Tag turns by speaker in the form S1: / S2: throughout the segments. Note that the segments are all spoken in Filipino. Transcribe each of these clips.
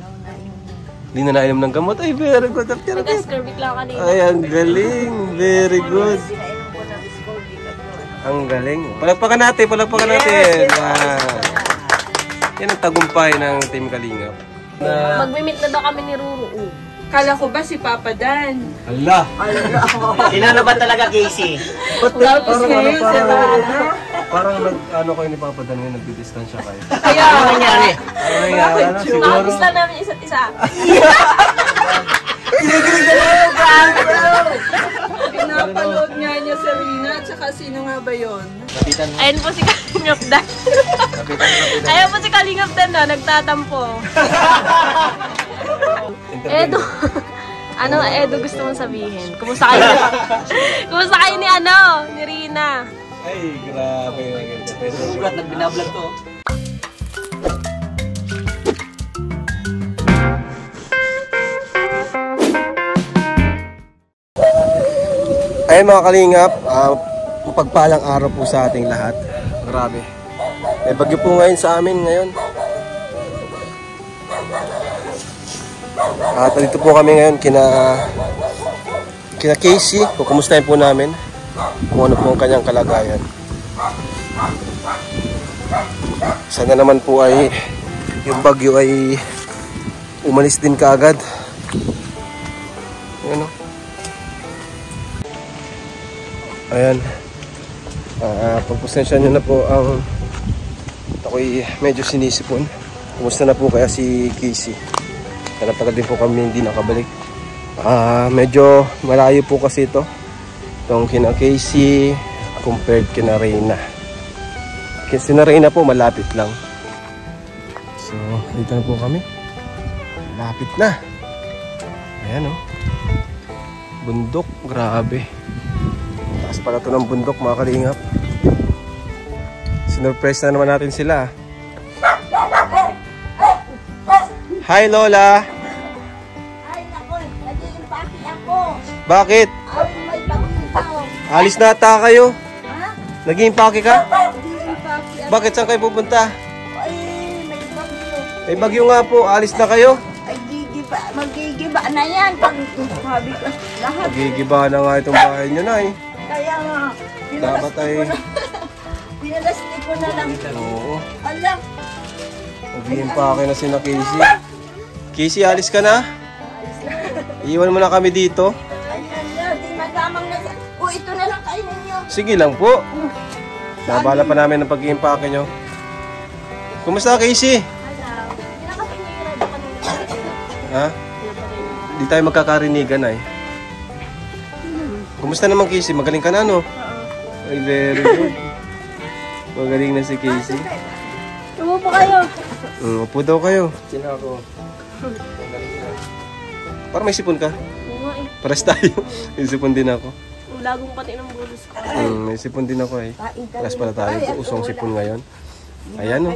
S1: ano na yung...
S2: Hindi na nainom ng gamot. Ay, very good.
S3: Nag-ascorbate lang kanina.
S2: Ay, ang galing. Very good.
S1: Ano.
S2: Ang galing. Palagpakan natin, palagpakan natin. Yan ang tagumpay ng Team Kalingap. Na,
S3: Magmi-meet na daw kami ni Ruru.
S4: Kala ko ba si Papa Dan?
S2: ala.
S5: Sino na ba talaga, Casey?
S4: Tapos ngayon si Rana.
S2: Parang nag, ano kayo ni Papa Dan ngayon, nagdidistansya kayo.
S4: Kaya,
S5: Ano nangyari?
S2: Ano nangyari? Ano, siguro?
S3: Nakamiss lang namin isa't isa.
S4: pinapanood nga niya si Rina, tsaka sino nga ba yon?
S5: Kapitan mo.
S3: Ayun po si Kalingap Dan.
S2: Kapitan, kapitan.
S3: Ayun po si Kalingap Dan na nagtatampo. Edo. ano, Edo gusto mong sabihin? Kumusta kayo? Kumusta kayo ni ano? Ni Rina?
S2: Ay, grabe.
S5: Sugat, nagbinablog ko.
S2: Ay mga kalingap, uh, mapagpalang araw po sa ating lahat. Grabe. May bagyo po ngayon sa amin ngayon. At dito po kami ngayon kina kina Casey. Kukumustahin po namin kung ano po ang kanyang kalagayan. Sana naman po ay yung bagyo ay umalis din kaagad. Ano? Ayan. Ah, pagpasensya nyo na po ang ako'y medyo sinisipon. Kumusta na po kaya si Casey? Nagtagal din po kami hindi nakabalik. Ah, medyo malayo po kasi ito. Itong kina Casey compared kina Reyna. Kasi na Reyna po malapit lang. So, dito na po kami. Malapit na. Ayan oh. Bundok, grabe. Taas pala ito ng bundok mga kalingap. Sinurprise na naman natin sila. Hi Lola!
S1: Ay, nako, naging pati ako.
S2: Bakit?
S1: Ay, may bagito.
S2: Alis na ata kayo.
S1: Ha?
S2: Naging pake ka?
S1: Naging ako.
S2: Bakit saan kayo pupunta?
S1: Ay, may bagyo.
S2: May bagyo nga po. Alis na kayo.
S1: Ay, gigiba, magigiba na yan. Pag sabi ko, lahat.
S2: Nagigiba na nga itong bahay nyo na eh.
S1: Kaya nga,
S2: Dapat ay...
S1: ko na. Pinalasti ko na lang.
S2: Oo.
S1: Alam,
S2: Naging pake na si na Casey. Casey, alis ka na? Iiwan mo na kami dito.
S1: ayan na, di magamang na. O, ito na lang kayo ninyo.
S2: Sige lang po. Nabala pa namin ang pag-iimpake nyo. Kumusta Casey? Ha? Di tayo magkakarinigan ay. Kumusta naman Casey? Magaling ka na no? Ay, very good. Magaling na si Casey.
S3: Tumo po kayo.
S2: Mm, upo daw kayo.
S5: Sino ako?
S2: Para may sipon ka.
S3: Oo eh.
S2: Pares tayo. may sipon din ako.
S3: Lagong pati ng bulos ko.
S2: Mm, may sipon din ako eh. Pares pala tayo. Usong sipon ngayon. Ayan oh.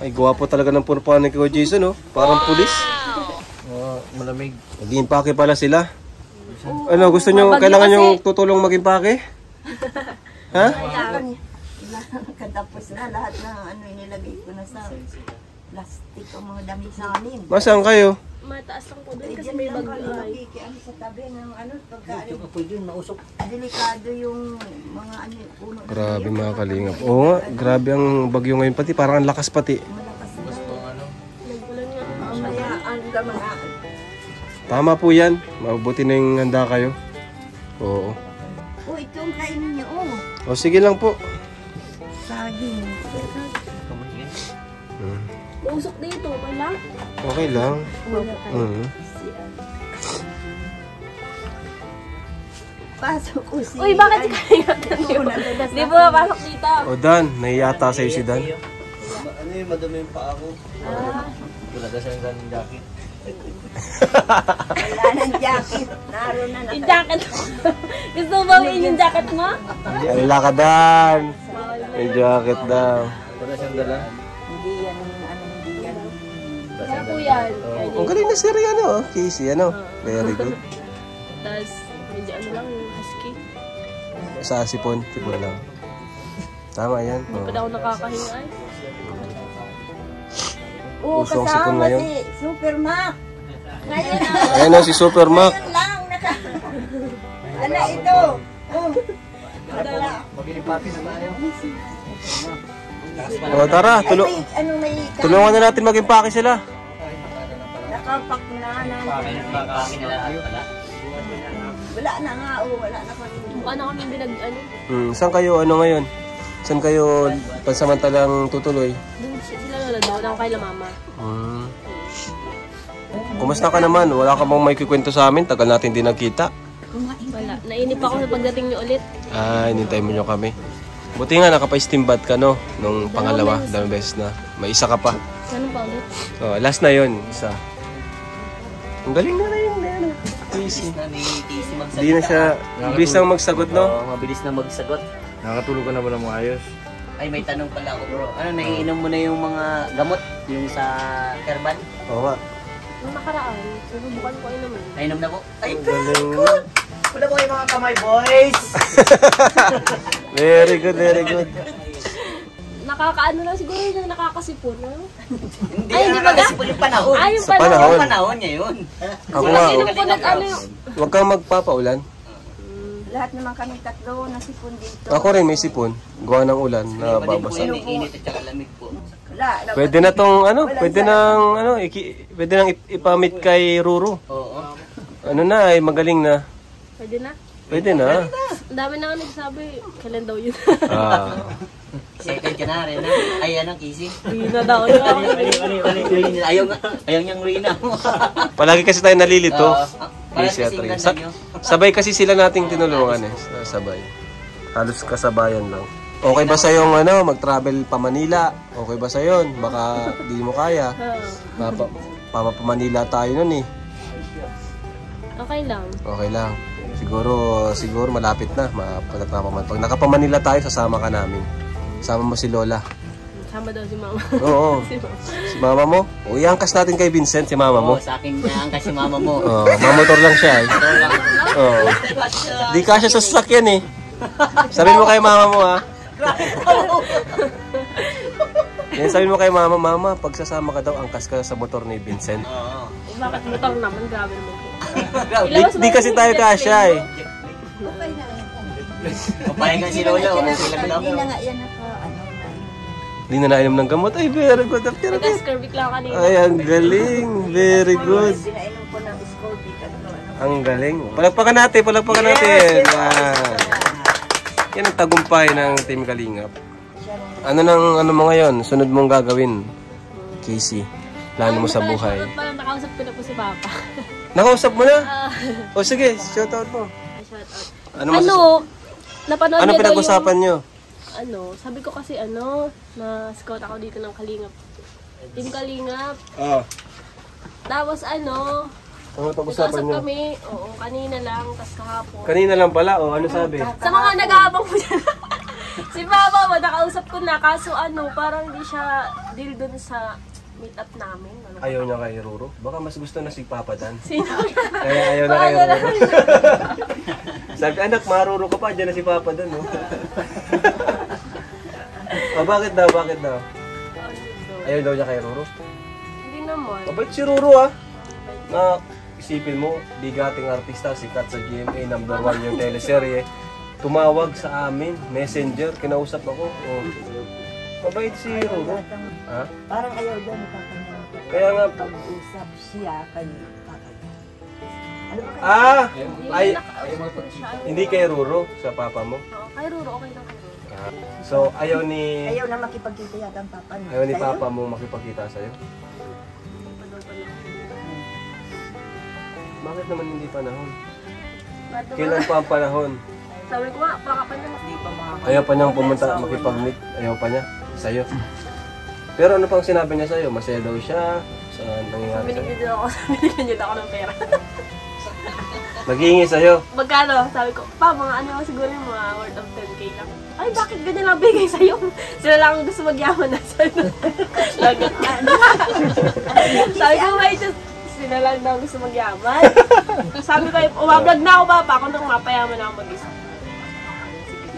S2: Ay, gwapo talaga ng purpahan ni Kuya Jason oh. Parang pulis.
S5: Oh, malamig.
S2: Nag-iimpake pala sila. Ano, gusto nyo, kailangan nyo tutulong mag-impake? ha?
S1: Na lahat ng ano inilagay ko na sa plastic ang mga damit namin.
S2: Masang kayo?
S3: Mataas lang po doon
S1: Eh,
S3: kasi may
S1: lang
S3: bagyo
S1: kami
S3: ay.
S1: nakikiano sa tabi ng ano, pagka
S5: Yung apoy dun, nausok.
S1: delikado yung mga ano, puno. na
S2: Grabe mga kalingap. Oo nga, grabe ang bagyo ngayon pati. Parang ang lakas pati.
S1: Malakas na.
S5: Gusto ano?
S3: Nagbulan nga.
S1: Mamaya ang mga
S2: Tama po yan. Mabuti na yung handa kayo. Oo.
S1: Oh, ito ang kainin niyo, oh.
S2: O sige lang po.
S1: Saging.
S3: Usok dito, okay lang?
S2: Okay lang. Mm.
S1: Pasok ko si...
S3: Uy, bakit kayo? Di ba pasok dito?
S2: O Dan, nahiyata sa'yo si Dan.
S5: Ano yung madumi yung paa ko? Wala ka sa yung jacket.
S1: Wala ng jacket. Naroon na
S3: Yung
S1: naka...
S3: jacket mo. Gusto mo bawiin yung jacket mo?
S2: Alala ka Dan. May jacket daw.
S5: Wala siyang dala.
S3: Po yan.
S2: Ang galing na si ano, oh. Casey, ano? Very good.
S3: Tapos, medyo ano lang, husky.
S2: Sa sipon, sipon lang. Tama yan.
S3: Hindi
S2: Oo.
S3: pa daw nakakahinga.
S1: Oo,
S2: sipon
S1: kasama si Supermac. Ngayon na.
S2: Ayan o, si Super Mac.
S1: Ngayon lang. Naka... Ano ito? Oh. Madala.
S5: Mag-inipati na tayo.
S2: O tara, tulo
S1: ano
S2: tulungan na natin mag-impake sila.
S1: Nakapak na na. Wala na nga, oh. Wala na kami.
S3: Mukha na kami binag, ano,
S2: Hmm, saan kayo, ano ngayon? Saan kayo pansamantalang tutuloy?
S3: si- sila lola doon, ako kay la mama.
S2: Hmm. Kumusta ka naman? Wala ka bang may kikwento sa amin? Tagal natin din nagkita.
S3: Wala. Nainip ako sa pagdating niyo ulit.
S2: Ah, inintay mo nyo kami. Buti nga, nakapa-steam bath ka, no? Nung pangalawa, dalawang beses na. May isa ka pa.
S3: Ano pa ulit?
S2: Oh, last na yon isa. Ang galing na rin. ano, Easy.
S5: Na ni Casey magsagot.
S2: Hindi na siya, bilis lang magsagot, no?
S5: Oo, mabilis na magsagot.
S6: Nakatulog ka na ba ng maayos?
S5: Ay, may tanong pala ako bro. Ano, naiinom mo na yung mga gamot? Yung sa herbal?
S2: Oo nga.
S3: Nung nakaraan, sinubukan ko ay naman.
S5: Nainom na po? Ay,
S2: galing.
S5: wala po yung mga kamay boys!
S2: Very good, very good.
S3: Nakakaano lang siguro yung nakakasipon. No?
S5: Hindi,
S3: Ay,
S5: ay,
S3: hindi ba
S5: po yung panahon.
S3: Ay, yung
S2: Sa
S3: pala.
S2: panahon.
S5: Yung panahon niya yun.
S2: Ako
S3: Kasi
S2: nga,
S3: nung po nag-ano yung...
S2: huwag kang magpapaulan.
S1: Lahat naman kami tatlo nasipon dito.
S2: Ako rin may sipon. Gawa ng ulan na
S5: Iba din po
S2: babasa.
S5: yung init at saka lamig po.
S1: Wala.
S2: Pwede na tong ano, pwede nang ano, iki, pwede nang ip- ipamit kay Ruru.
S5: Oo.
S2: Ano na, ay magaling na.
S3: Pwede na.
S2: Pwede na.
S3: Ang dami na nga nagsabi, kailan daw yun?
S2: Ah.
S5: Excited ka na rin. Ay, anong Casey?
S3: Hindi na daw yun.
S5: Rina, Ayaw nga. Ayaw niyang Rina.
S2: Palagi kasi tayo nalilito. Casey at
S5: kasing
S2: Rin.
S5: ganda
S2: Sa- sabay kasi sila nating tinulungan eh. Sabay. Halos kasabayan lang. Okay ba sa yung ano, mag-travel pa Manila? Okay ba sa yon? Baka di mo kaya. Papa, papa pa Manila tayo nun eh.
S3: Okay lang.
S2: Okay lang. Siguro, siguro malapit na. Mapagkatapaman. Pag nakapamanila tayo, sasama ka namin. Sama mo si Lola.
S3: Sama daw si mama.
S2: Oo.
S3: si mama.
S2: Si mama mo. O, iangkas natin kay Vincent, si mama mo.
S5: Oo, sa akin niya ang kasi mama mo.
S2: Oo, mamotor lang siya eh.
S5: Ito lang.
S2: Oo. Di ka siya sa sasakyan eh. Sabihin mo kay mama mo ha. Yan, sabihin mo kay mama, mama, pag sasama ka daw, angkas ka sa motor ni Vincent.
S5: Oo.
S3: Bakit motor naman? Grabe naman po.
S2: Di, di kasi tayo kasya eh.
S1: Okay na yan.
S5: Papayagan si Lola. Daw.
S1: Hindi na nga yan ako. Ano,
S2: Di na nainom ng gamot. Ay, very good. After that.
S3: Nag-askerbic lang kanina.
S2: Ay, ang galing. Very good.
S1: pinainom ko ng Scobic. Ano.
S2: Ang galing. Palagpakan natin, palagpakan natin. Yan. Yan ang tagumpay ng Team Kalingap. Ano nang ano mo ngayon? Sunod mong gagawin, Casey. Plano mo sa buhay.
S3: Shoutout pala, nakausap ko na po si Papa.
S2: Nakausap mo na?
S3: Ah,
S2: O sige, shout out mo.
S3: shoutout.
S2: Ano,
S3: Ano, napanood
S2: ano
S3: niya daw
S2: pinag-usapan nyo?
S3: yung, ano, sabi ko kasi ano, na scout ako dito ng Kalingap. Team Kalingap.
S2: Oo.
S3: Tapos ano,
S2: Ano pag-usapan nyo?
S3: kami, oo, kanina lang, tas kahapon.
S2: Kanina lang pala, o ano sabi?
S3: Sa mga nag-aabang po dyan. si Papa nakausap ko na, kaso ano, parang hindi siya deal dun sa meet up namin. Ano?
S2: Ayaw niya kay Ruro. Baka mas gusto na si Papa Dan.
S3: Sino?
S2: Kaya ayaw na kay? Ruro. Sabi, anak, maruro ka pa. Diyan na si Papa Dan, no? o, bakit daw, bakit daw? Ayaw daw niya kay Ruro.
S3: Hindi naman.
S2: Mabait si Ruro, ah. Na, isipin mo, bigating artista, sikat sa GMA, number one yung teleserye. Tumawag sa amin, messenger, kinausap ako. Oh. Mabait si Ruro. Ha?
S1: Parang ayaw daw ni Papa niya.
S2: Kaya nga,
S1: Pag-usap siya kay Papa niya. Ano ba kayo?
S2: ah, ay,
S3: siya.
S2: hindi kay Ruro, sa papa mo.
S3: Oo, kay Ruro, okay lang kay Ruro.
S2: Ah, So, ayaw ni
S1: Ayaw na makipagkita yata ang Papa niya.
S2: ayaw ni papa mo makipagkita sa'yo. Bakit naman hindi panahon? Kailan pa ang panahon?
S3: Sabi ko nga, baka pa
S5: mga
S2: Ayaw pa niyang pumunta makipag-meet. Ayaw pa niya sa'yo. Pero ano pang sinabi niya sa'yo? Masaya daw siya sa nangyayari sa'yo.
S3: Binigyan niyo ako, binigyan niyo ako ng pera.
S2: Naghihingi sa'yo.
S3: Magkano? Sabi ko, pa, mga ano siguro yung mga worth of 10k lang. Ay, bakit ganyan lang bigay sa'yo? Sila lang ang gusto magyaman na sa'yo. Lagot ka na. Sabi ko, may just, sila lang daw gusto magyaman. Sabi ko, umablog na ako ba pa? Ako nang mapayaman ako mag-isa.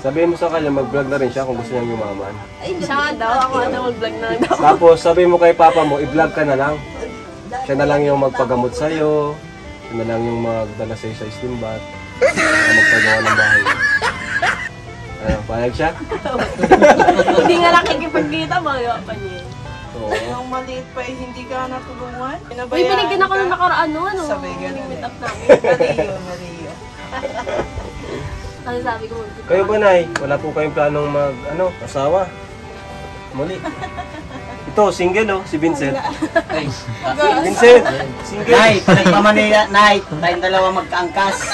S2: Sabihin mo sa kanya, mag-vlog na rin siya kung gusto niyang yumaman.
S3: Siya nga daw, ako na mag-vlog na lang daw.
S2: Tapos sabihin mo kay papa mo, i-vlog ka na lang. Siya na lang yung magpagamot sa'yo. Siya na lang yung magdala sa'yo sa istimbat. Siya magpagawa ng bahay. Ano, payag siya?
S3: Hindi nga nakikipagkita, mga pa niya.
S2: Oo.
S4: Yung maliit pa eh, hindi ka natulungan.
S3: Uy, binigyan ako ng nakaraan, no? Ano?
S4: Sabi ganun
S3: Meet up namin.
S4: Mario, Mario.
S3: Ano sabi ko?
S2: Kayo ba, Nay? Wala po kayong planong mag, ano, asawa? Muli. Ito, single, oh, si Vincent.
S5: Ay,
S2: Vincent, single.
S5: Nay, pag nagmamanila, Nay, tayong dalawa magkaangkas.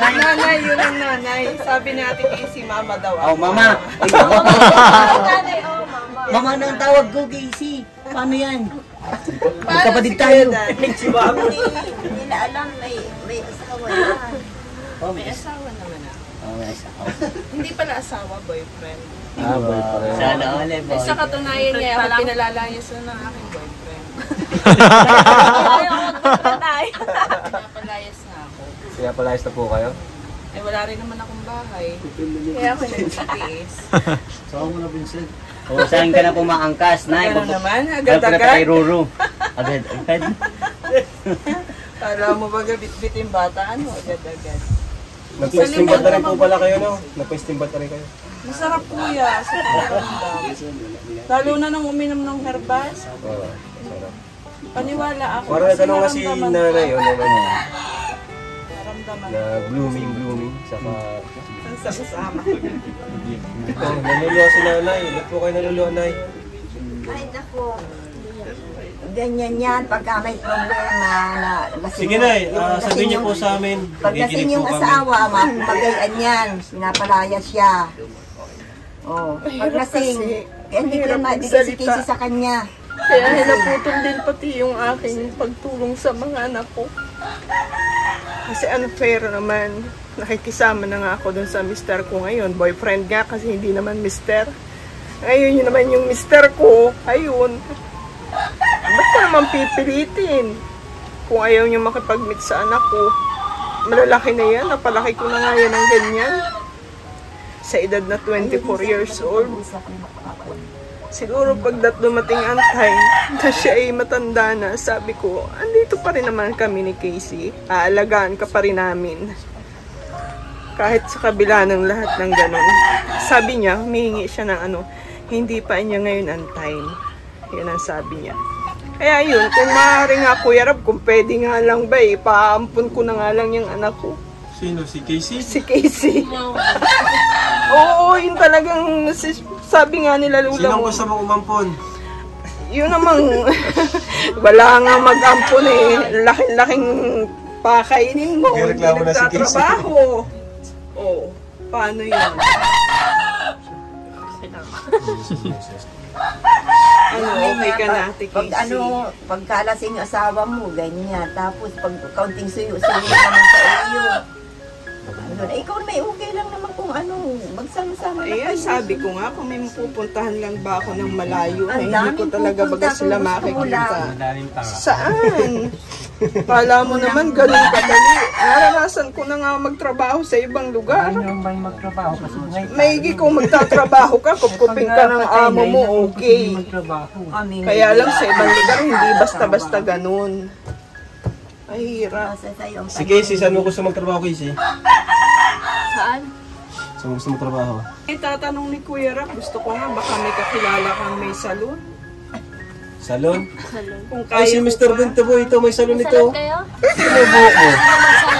S4: Nanay, yun ang nanay. Sabi ni Ate Casey, mama daw
S5: Oh, mama. Ay,
S3: oh, mama.
S5: mama na ang tawag ko, Casey. Paano yan? Magkapatid
S4: si
S5: tayo. Si.
S1: Hindi, hindi na alam, may, may asawa yan.
S5: Oh,
S4: May asawa naman ako.
S5: Oh, may asawa.
S4: Hindi pala asawa, boyfriend.
S2: Ah, boyfriend.
S5: Sana all, eh,
S4: Ay,
S5: boy.
S4: sa katunayan niya, ako
S3: Pala.
S4: pinalalaya siya ng aking boyfriend. Pinapalayas na ako.
S2: Kaya palayas na po kayo?
S4: Eh, wala rin naman akong bahay. Kaya ako nagsitiis.
S5: Oh, saan ka na pumaangkas, Nay?
S4: Ano naman,
S5: Agad ka na kay
S4: agad-agad.
S5: Ruru. Agad, agad.
S4: Kala mo ba gabit-bit yung bata? Ano, agad-agad.
S2: Nagpa-istimbat na rin po pala kayo, no? Nagpa-istimbat na rin kayo.
S4: Masarap po ya sa. Lalo na nang uminom ng herbal.
S2: Oo, sarap.
S4: Paniwala ako.
S2: Parang
S4: kasi
S2: nagtanong nga si nanay, oh, naman,
S4: Naramdaman
S2: na blooming, blooming, saka...
S4: Ang sama-sama.
S2: Oh, naluluwa si nanay. Ba't po kayo naluluwa, nay?
S1: Ay, naku. Ganyan yan, pagka may problema na lasing
S2: Sige, ah,
S1: lasing
S2: sabihin niyo
S1: yung-
S2: po sa amin.
S1: Pag
S2: Nakikinig
S1: yung asawa, mapagayan yan. Pinapalaya siya. Oh, pag
S4: kasi.
S1: eh, hindi ko na mabigay si
S4: magsalita.
S1: Casey sa kanya.
S4: Kaya hinaputol din pati yung aking pagtulong sa mga anak ko. Kasi unfair naman. Nakikisama na nga ako dun sa mister ko ngayon. Boyfriend nga kasi hindi naman mister. Ngayon yun naman yung mister ko. Ayun. Ba't ko naman pipilitin? Kung ayaw niyo makipag-meet sa anak ko. Malalaki na yan. Napalaki ko na nga yan ng ganyan. Sa edad na 24 years old. Siguro pag dumating ang time na siya ay matanda na, sabi ko, andito pa rin naman kami ni Casey. Aalagaan ka pa rin namin. Kahit sa kabila ng lahat ng ganun. Sabi niya, humihingi siya ng ano, hindi pa niya ngayon ang time. Yan ang sabi niya. Kaya yun, kung maaari nga Kuya Rab, kung pwede nga lang ba eh, paampun ko na nga lang yung anak ko.
S2: Sino? Si Casey?
S4: Si Casey. Oo, yun talagang si- sabi nga nila Lula
S2: Sino
S4: mo.
S2: gusto mo umampon?
S4: Yun namang wala nga mag-ampon eh. Laking-laking pakainin mo. Hindi
S2: Nagreklamo na si Casey.
S4: nagtatrabaho. Oo. Paano yun? ano, okay ka na, Ate
S1: Pag ano, pagkalasing asawa mo, ganyan. Tapos pag kaunting suyo-suyo naman sa iyo. Ano, eh, ikaw may okay lang naman kung ano, magsama-sama na
S4: Ayan,
S1: kayo.
S4: sabi ko nga, kung may mapupuntahan lang ba ako ng malayo,
S1: Ang
S4: eh, hindi ko
S1: daming
S4: talaga
S1: pupunta
S4: baga sila
S1: kung gusto mo
S4: makikita. Saan? Kala mo naman ganun kadali. Naranasan ko na nga magtrabaho sa ibang lugar. Maigi kung magtatrabaho ka, kupkupin ka ng amo mo, okay.
S1: Kami,
S4: Kaya lang sa ibang lugar, hindi basta-basta ganun. Ay, hirap.
S1: Nasa sa'yo
S2: Si Casey, saan mo gusto magtrabaho, Casey?
S3: Saan?
S2: Saan mo gusto magtrabaho?
S4: Eh, tatanong ni Kuya Rap, gusto ko nga, baka may kakilala kang may salon.
S2: Salon?
S4: Kung
S2: Ay, si
S4: kaya
S2: Mr. Bentabo, ito may salon ito.
S3: kayo?
S2: Ano buhok mo?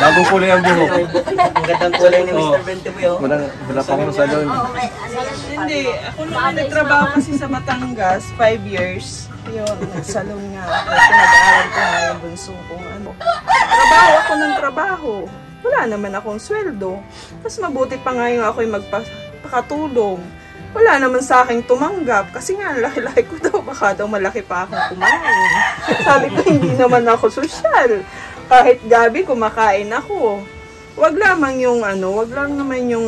S2: Bagong kulay ang buhok.
S5: Ang gandang kulay ni. Mr. Benteboy, oh.
S2: Wala, wala pa akong salon.
S1: Okay, ano yan?
S4: Hindi, ako naman nagtrabaho kasi sa Batangas, 5 years. Yun, nagsalon nga ako. Pinag-aaral ko nga yung bunso ko. Ano. Trabaho ako ng trabaho. Wala naman akong sweldo. Mas mabuti pa nga yung ako'y magpakatulong. Wala naman sa akin tumanggap kasi nga laki-laki ko daw baka daw malaki pa akong kumain. Sabi ko hindi naman ako sosyal. Kahit gabi kumakain ako. Wag lamang yung ano, wag lang naman yung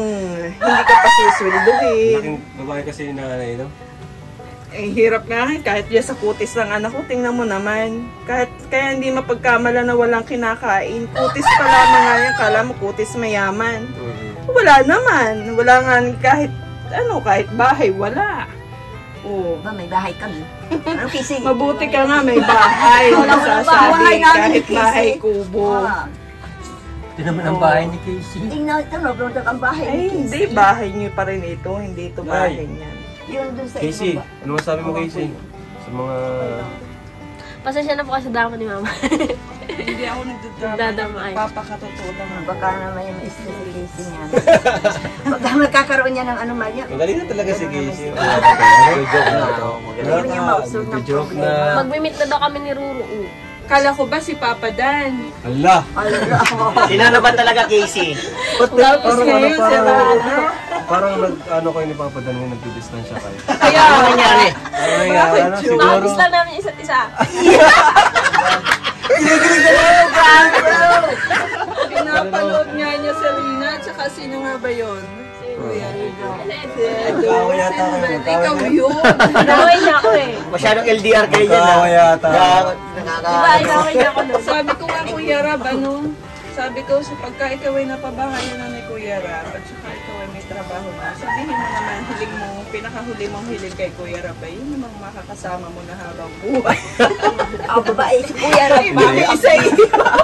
S4: hindi ka pa sisweldohin.
S2: Laking babae kasi ni nanay, no?
S4: Eh, hirap nga. Kahit yan sa kutis ng anak ko, tingnan mo naman. Kahit kaya hindi mapagkamala na walang kinakain. Kutis pa lamang nga yan. Kala mo kutis mayaman.
S2: Mhm.
S4: Wala naman. Wala nga kahit, ano, kahit bahay, wala. Oh.
S1: Ba, may bahay kami. Ano kasi?
S4: Mabuti ka nga, may bahay.
S1: Wala akong bahay
S4: kahit bahay kubo.
S1: Ah,
S5: Ito naman ang bahay ni Casey.
S1: tingnan, ito, nagpunta ang bahay
S4: Ay,
S1: ni
S4: hindi.
S1: Casey.
S4: Bahay niyo pa rin ito. Hindi ito bahay niya.
S1: Yun dun sa
S2: Casey,
S1: ibaba.
S2: ano masabi mo Casey? Sa mga...
S3: Pasensya na po kasi dama ni mama.
S4: Hindi ako nagdadama.
S3: Nagdadama ay.
S4: Papakatotoo lang.
S1: Baka naman yung Casey niya. Baka magkakaroon niya ng ano Maria.
S2: Magaling na talaga si Casey. Nag-joke na ito.
S1: Ayaw niya mausog ng
S2: Nag-joke na.
S1: problema.
S3: Mag-meet na daw kami ni Ruru.
S4: Kala ko ba si Papa Dan?
S2: Hala!
S5: Sino na ba talaga Casey?
S4: Tapos ngayon si Rana.
S2: Parang nag, ano kayo ni Papa Dan, nagdidistansya kayo.
S4: Kaya,
S5: Ano nangyari?
S2: Ano nangyari? Ano, siguro?
S3: Nakakis lang namin isa't isa.
S4: pinapanood nga niya si Rina, tsaka sino nga ba yun? Kuya Rigo.
S2: Magkawa yata kayo,
S4: Ikaw yun.
S3: Naway niya ako eh.
S5: Masyadong LDR kayo dyan.
S2: Magkawa
S5: ah.
S2: yata.
S5: Nakaka...
S3: Diba, naway niya ako nun.
S4: Sabi ko nga Kuya Rab, ano? Sabi ko, sa pagka ikaw ay napabahayan na ni Kuya Rab, at saka ikaw ay may trabaho na, sabihin mo naman, hiling mo, pinakahuli mong hiling kay Kuya Rab, ay yun namang makakasama mo na habang buhay.
S1: Ah, babae si Kuya Rap.
S4: Hindi, isa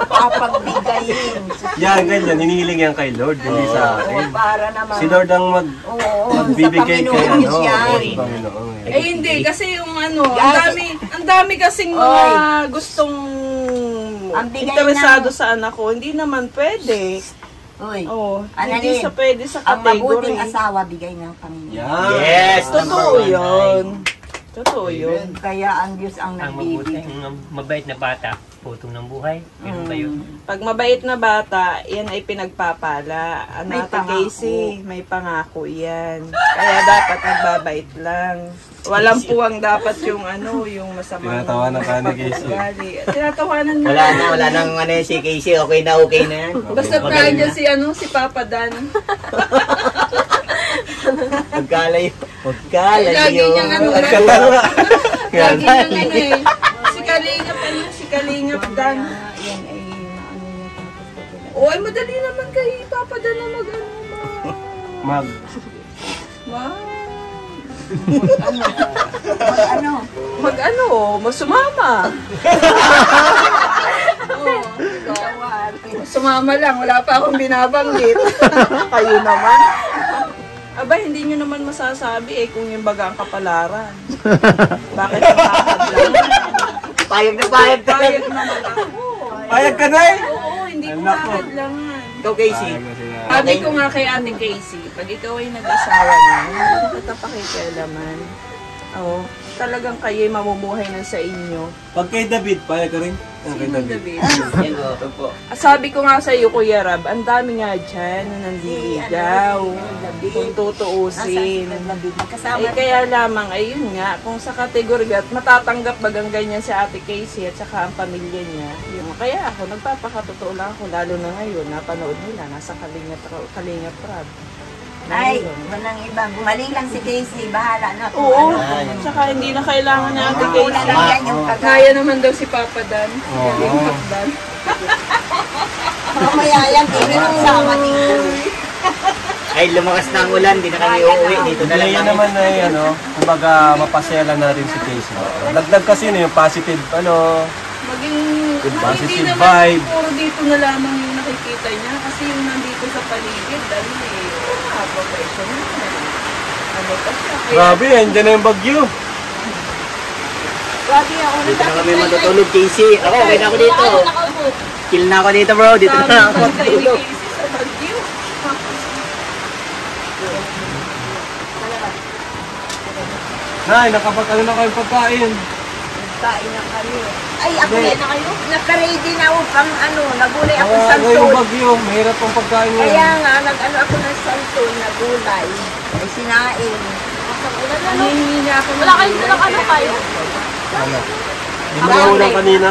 S1: Papagbigayin.
S2: Yan, ganyan. Hinihiling yan kay Lord, hindi sa akin.
S1: para naman.
S2: Si Lord ang mag,
S1: Oo,
S2: magbibigay
S1: sa
S2: kay
S1: Panginoon
S2: ano.
S1: yan.
S2: Sa Panginoon.
S4: Eh hindi, kasi yung ano, ang dami, ang dami kasing mga gustong
S1: Ang bigay
S4: interesado
S1: ng-
S4: sa anak ko. Hindi naman pwede.
S1: Uy,
S4: Oh,
S1: Ano
S4: hindi sa pwede sa
S1: ang
S4: category.
S1: mabuting asawa bigay ng Panginoon.
S2: Yan.
S5: Yes!
S4: Totoo yun. Totoo yun.
S1: Kaya ang Diyos ang
S7: Ang mabuting, ang mabait na bata, putong ng buhay. Ganun ba yun?
S4: Pag mabait na bata, yan ay pinagpapala. Ang
S1: May
S4: Ate
S1: pangako.
S4: Casey, may pangako yan. Kaya dapat nagbabait lang. Walang puwang dapat yung ano, yung masama.
S2: Tinatawanan ka ni Casey.
S4: Tinatawanan mo.
S5: Wala na, wala nang ano si Casey. Okay na, okay na yan.
S4: Basta
S5: Magaling
S4: prayan
S5: na.
S4: si ano, si Papa Dan.
S5: Magkalayo.
S4: Lagi
S5: Magkalayo.
S4: niyang ano,
S2: Kalala.
S4: lagi niyang ano eh. Dan.
S1: Yan ay ano yung pagkakataon.
S4: O, ay madali naman kay Papa Dan na mag ano, ma.
S2: Mag,
S4: ma.
S1: Ano?
S4: Mag ano, masumama. Oo. Sumama lang, wala pa akong binabanggit. Kayo naman. Aba, hindi nyo naman masasabi eh kung yung baga ang kapalaran. Bakit ang lang?
S5: Payag na payag ka.
S4: Payag naman ako.
S2: payag ka na eh!
S4: Oo, hindi ko
S2: Anak ko.
S4: kakad lang.
S5: Ikaw, Casey.
S4: Sabi ko nga kay Ate Casey, pag ikaw ay nag-asawa na, hindi Oo, talagang kayo'y mamumuhay na sa inyo.
S2: Pag kay David, payag ka rin? Ang kay
S4: Sino
S2: David.
S4: David?
S5: Ito po.
S4: Ah, Sabi ko nga sa iyo, Kuya Rab, ang dami nga dyan na nandiligaw. Kung tutuusin.
S1: Kasama
S4: Ay kaya lamang, ayun nga, kung sa kategorya at matatanggap bagang ganyan si Ate Casey at saka ang pamilya niya, yun. Kaya ako, nagpapakatotoo lang ako, lalo na ngayon, napanood nila, nasa Kalingap, Kalingap Rab.
S1: Ay, walang iba. Gumaling lang si Casey. Bahala na. kung
S4: Oo,
S1: ano.
S4: tsaka hindi na kailangan ni Ate
S1: Wala lang
S4: Casey.
S1: yan yung kagaya.
S4: Kaya naman daw si Papa Dan. Kalingap Dan.
S1: Mamaya yan, hindi nang sama dito.
S5: Ay, lumakas na ang ulan. Di na kami uuwi. Dito na lang kami.
S2: naman ay ano, kumbaga mapasyalan natin si Casey. Dagdag kasi no, yung positive, ano,
S4: Maging
S2: Good
S4: hindi
S2: positive
S4: naman
S2: vibe.
S4: puro dito na lamang yung nakikita niya kasi yung nandito sa paligid, dali eh, oh, professional. Ano pa siya? Kaya,
S2: grabe, andyan na yung bagyo.
S4: Lagi ako
S5: Dito na kami matutulog, Casey. Ako, okay na ako dito. Chill na ako dito, bro. Dito na ako matutulog.
S2: Nay, nakapag ano na kayong pagkain?
S1: Kain na kami. Ay, ako
S2: Hindi.
S1: na kayo. Naka-ready na ako pang ano. Nagulay ako
S2: Kaya
S1: sa
S2: ngayong bagyo, mahirap ang pagkain ngayon.
S1: Kaya nga, nag-ano ako ng santon na gulay. Ay, sinain.
S4: Hinihingi niya ako ng
S3: Wala kayong dalang ano kayo?
S2: Hindi mo naulang kanina.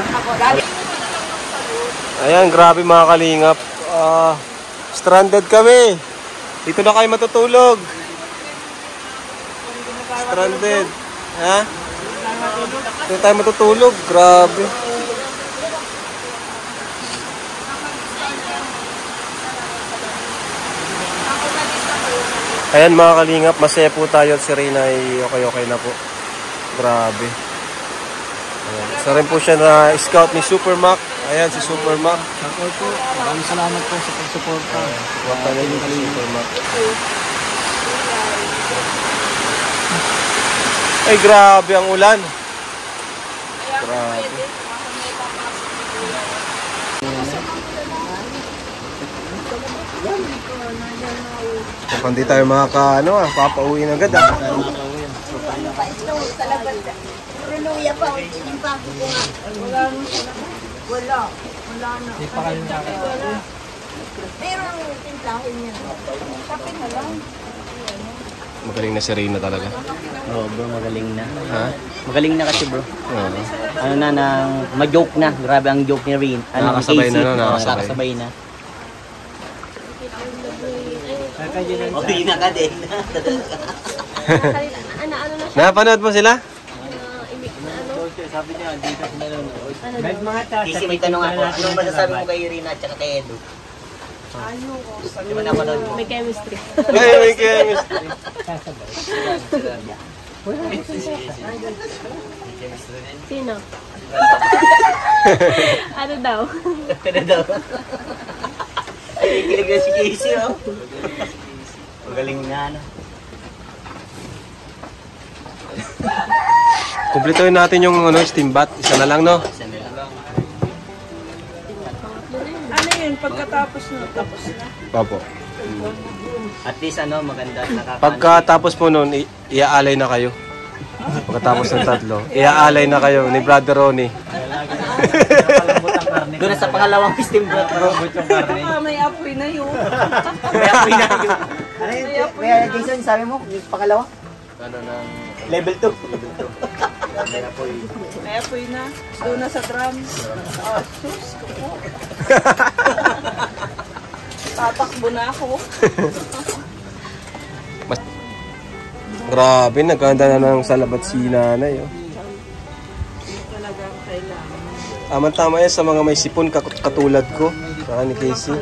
S2: Ayan, grabe mga kalingap. Ah, stranded kami. Dito na kayo matutulog. Stranded. Ha? Dito tayo matutulog. Grabe. Ayan mga kalingap, masaya po tayo at si Reyna ay okay-okay na po. Grabe. Ayan. Isa rin po siya na scout ni Super Mac. Ayan si Super Mac.
S5: Support po. Maraming salamat po sa pagsuporta.
S2: Suporta niyo si Super Ay grabe ang ulan. Grabe. Kung hindi tayo makaka, ano ah, papauwi agad ah.
S1: Luluya pa, yung pako ko nga. Wala. Wala. Wala na.
S7: Hindi pa kayo nakakita.
S1: Pero ang timplahin niya. Kape na lang.
S2: Magaling na si Reyna talaga.
S5: Oo bro, magaling na.
S2: Ha?
S5: Magaling na kasi bro.
S2: Oo.
S5: Ano na, nang mag-joke na. Grabe ang joke ni Rin. Ano,
S2: Nakakasabay na,
S5: Casey.
S2: no?
S5: Oo,
S2: Nakakasabay.
S5: nakakasabay na. Okay na ka din.
S3: ano, ano na siya?
S2: Napanood mo sila?
S3: Uh, imik na ano?
S5: Sabi niya, dito sila nanonood.
S3: Ano daw?
S7: mga
S5: Kasi may tanong ako, anong masasabi mo kay Rina at saka kay Edo? Di ba napanood mo?
S3: May chemistry.
S2: Ay, may chemistry.
S7: Sasabay.
S3: Sino? ano daw?
S5: Ano daw? Kilig na si Casey, oh. Magaling nga, ano.
S2: Kumpletuhin natin yung ano, steam bath. Isa na lang, no?
S4: Pagkatapos na, tapos na.
S2: Opo.
S5: At least, ano, maganda. Nakaka-
S2: Pagkatapos po nun, i- iaalay na kayo. Pagkatapos ng tatlo, iaalay na kayo ni Brother Ronnie.
S5: Doon na sa pangalawang broth, bro.
S7: Palambot yung karne.
S4: Ah, may apoy na yun.
S5: Kaya na yun. Ano yun? Kaya Jason, sabi mo, yung pangalawa?
S2: Ano nang...
S5: Level 2.
S4: May apoy na. Doon na sa drum. Ah, sus ko po. Tatakbo na ako.
S2: Grabe, nagkanda na ng salabat si nanay. Oh.
S4: Talagang kailangan.
S2: Tama-tama yan sa mga may sipon kat- katulad ko. Saka ni Casey.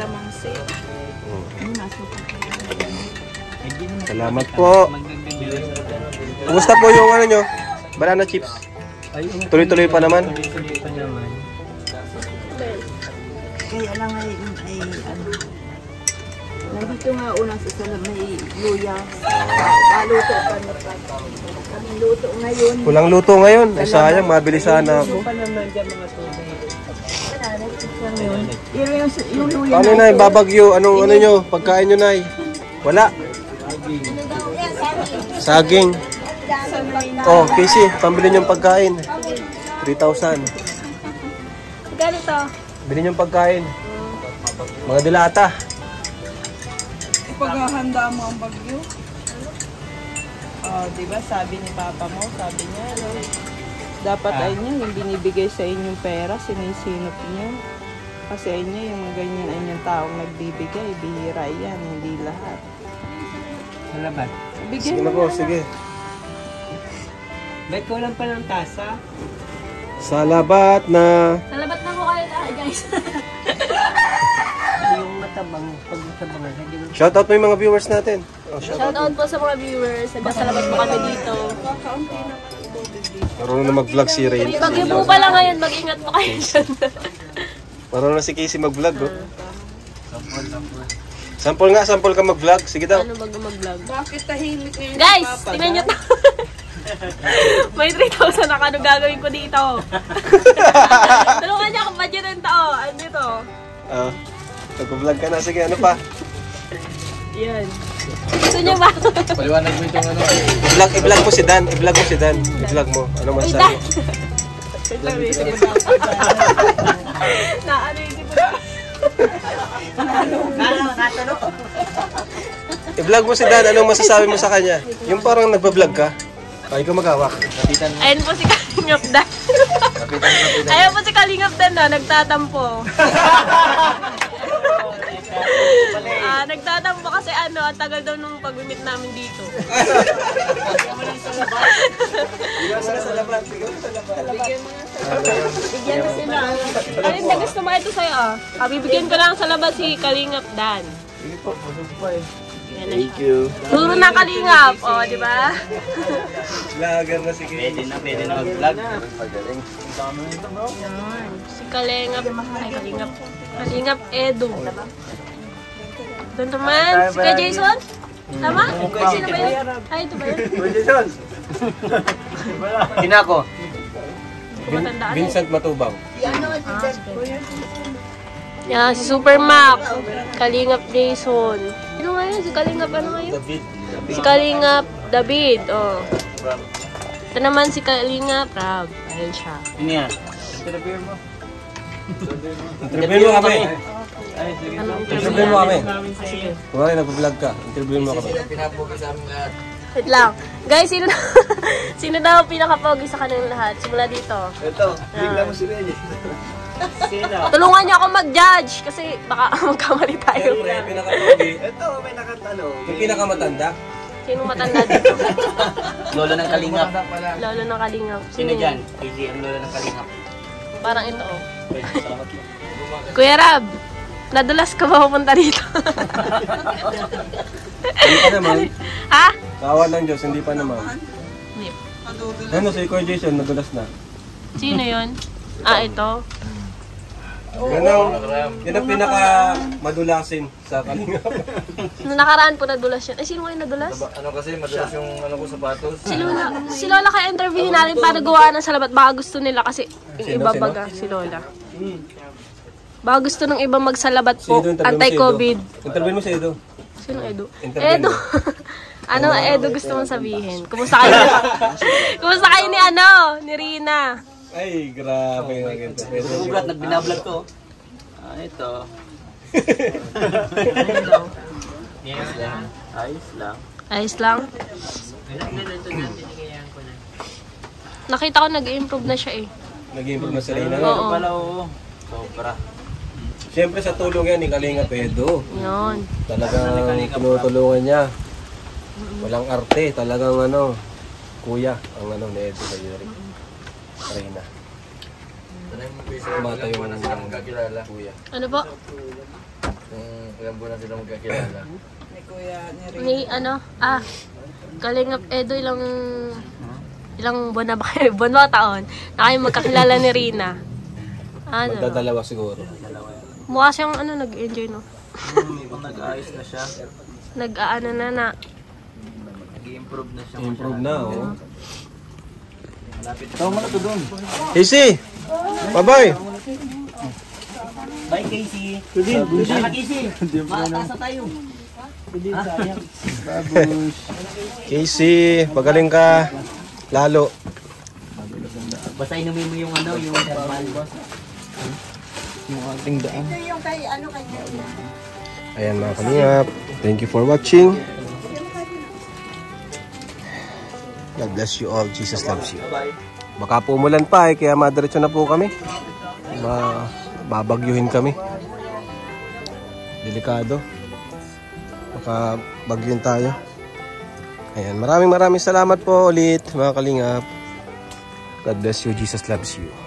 S2: Salamat po. Kumusta po yung ano nyo? Banana chips. Tuloy-tuloy pa naman.
S7: Tuloy-tuloy pa naman.
S1: Kaya lang ay, ay ano. Nandito nga unang sa sala may luya. Naluto pa na pa. Kami luto ngayon.
S2: Kulang luto ngayon. Ay sayang, mabili sana ako.
S7: Pa naman dyan mga tunay.
S1: Pero yung, yung luya
S2: Paano na, babagyo? Anong ano nyo? Pagkain nyo na Wala. Saging. Oh, Casey, pambili nyo yung pagkain. 3,000.
S3: Magkano to?
S2: Bili nyo yung pagkain. Mga dilata.
S4: Ipaghahanda mo ang bagyo. Oh, di ba sabi ni Papa mo, sabi niya, ano, dapat ay niya, yung binibigay sa inyong pera, sinisinop niyo. Kasi ay niya, yung ganyan ay yung taong nagbibigay, bihira yan, hindi lahat.
S7: Salamat.
S4: Bigyan
S2: Sige
S4: mo
S2: na po, sige.
S7: Ba't kulang pa ng tasa?
S2: Salabat na.
S3: Salamat na ko kayo tayo guys.
S5: Matabang, pag matabang, hindi mo
S2: Shoutout mo yung mga viewers natin. Oh, shout.
S3: Shoutout po sa mga viewers. Nagpasalamat po kami dito.
S2: Marunong na mag-vlog si Rain.
S3: Bagyo po pala ngayon. Mag-ingat po kayo dyan.
S2: Marunong na si Casey mag-vlog, oh. Sample nga, sample ka mag-vlog. Sige daw.
S3: ano bago mag-vlog?
S4: Bakit tahimik ngayon
S3: Guys, tingnan nyo to. May 3,000 na ano gagawin ko dito. Tulungan niyo akong budgetin to. Ano dito?
S2: Ah, nag-vlog ka na. Sige, ano pa?
S3: Yan. Gusto niyo ba?
S2: I-vlog, i-vlog mo si Dan. I-vlog mo si Dan. I-vlog mo. Ano
S3: Uy,
S2: masasabi?
S3: Dan!
S2: mo?
S3: na ano yung tipo
S2: I-vlog mo si Dan. Anong masasabi mo sa kanya? Yung parang nagba-vlog ka. Ay, ikaw maghawak.
S3: Ayun po si Kalingap Dan. Ayun po si Kalingap Dan na, nagtatampo. Ah, nagtatampo kasi ano, ang tagal daw nung pag-meet namin dito. Bigyan mo sila. Ayun, na gusto mo ito sa'yo ah. Ah, bibigyan ko lang sa labas si Kalingap Dan.
S2: Sige po, busog pa eh.
S5: Thank you.
S3: Turo na kalingap. O, di ba?
S2: Lager na si
S5: Pwede na, pwede na mag-vlog.
S2: Magaling.
S3: Yan. Si Kalingap. Ay, Kalingap. Kalingap Edu. Doon naman. Si Kuya Jason? Tama? Sino ba yun? Ay, ito ba yun?
S5: Kinako.
S3: Matandaan eh.
S2: Vincent Matubang.
S3: Yan, si Super Mac. Kalingap Jason. Ano nga yun? Si Kalingap ano nga yun?
S2: David.
S3: Si Kalingap David. Oh. Ito naman si Kalingap Rab. Ayun siya.
S5: Ano yan?
S2: Interview mo kami.
S3: Anong
S2: Interview mo kami. Kung rin nag-vlog ka, interview mo kami.
S3: Wait lang. Guys, sino na, sino daw ang pinaka-pogi sa kanilang lahat? Simula dito.
S5: Ito,
S3: bigla
S5: mo si Rene. Sino?
S3: Tulungan niyo ako mag-judge kasi baka magkamali tayo.
S2: Siyempre, pinaka-pogi.
S5: Ito, may nakatanong.
S2: Yung pinakamatanda.
S3: Sino matanda dito?
S5: Lolo ng Kalingap.
S3: Lolo ng kalingap.
S5: Sino
S3: yun?
S5: dyan? KG ang lolo ng Kalingap.
S3: Parang ito oh. Kuya Rab, nadulas ka ba pupunta dito?
S2: Hindi pa naman.
S3: ha?
S2: Kawan ng Diyos, hindi pa naman.
S3: Hindi.
S2: Ano, si Kuya Jason, nadulas na.
S3: Sino yon? Ah, ito.
S2: Yan ang, yan ang pinaka madulasin sa kalingap.
S3: Nung nakaraan po nadulas yan. Ay, sino nga yung nadulas?
S6: Ano kasi, madalas yung ano ko sapatos.
S3: Si Lola. Si Lola kaya interviewin natin para gawa ng salabat. Baka gusto nila kasi yung
S2: Sino,
S3: iba
S2: sino?
S3: baga si Lola. Baka gusto ng iba magsalabat po.
S2: Si.
S3: Anti-COVID.
S2: Interview mo si Edo.
S3: Sino Edo?
S2: Interview
S3: Edo. ano Edo gusto mong sabihin? Kumusta kayo? Kumusta kayo ni ano? Ni Rina?
S2: Ay, grabe. Edo.
S5: Bugat, nagbinablog ko. Ah, ito.
S7: Yes lang.
S5: Ayos lang.
S3: Ayos lang. Nakita ko nag-improve na siya eh.
S2: Nag-improve na si
S5: pala, oo. Sobra.
S2: Siyempre sa tulong yan ni Kalinga Pedo.
S3: Yun.
S2: Talagang tinutulungan niya. Walang arte. Talagang ano, kuya ang ano ni Edo kay Yuri. Reyna. Mata yung
S6: sila magkakilala.
S2: kuya.
S3: Ano po?
S6: Kung ilang buwan na sila magkakilala.
S3: Ni ano? Ah, Kalingap Edo ilang ilang buwan na ba kayo? Buwan ba taon? Na kayo magkakilala ni Rina. Ano?
S2: Magdadalawa siguro.
S3: Mukha siyang ano, nag-enjoy no?
S5: Kung nag-ayos na siya,
S3: Nag-aano na na.
S5: nag-improve na siya.
S2: Improve na, oh.
S5: Ikaw mo na to doon.
S2: Casey! Bye-bye!
S5: Bye, Casey. Kudin, kudin. Casey. Maatasa tayo. Kudin, sayang.
S2: Casey, magaling ka. Lalo.
S5: Basta inumin mo yung ano, yung herbal boss.
S2: Ayan mga kalingap. Thank you for watching. God bless you all. Jesus loves you. Baka po umulan pa eh, kaya madiretso na po kami. Ma babagyuhin kami. Delikado. Baka bagyuhin tayo. Ayan, maraming maraming salamat po ulit mga kalingap. God bless you. Jesus loves you.